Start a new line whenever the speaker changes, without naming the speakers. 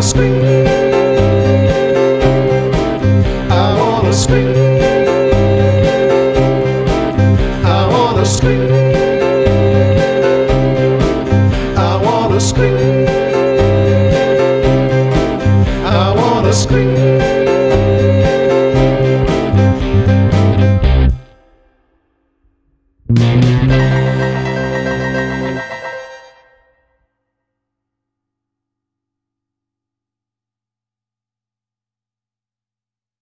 screaming.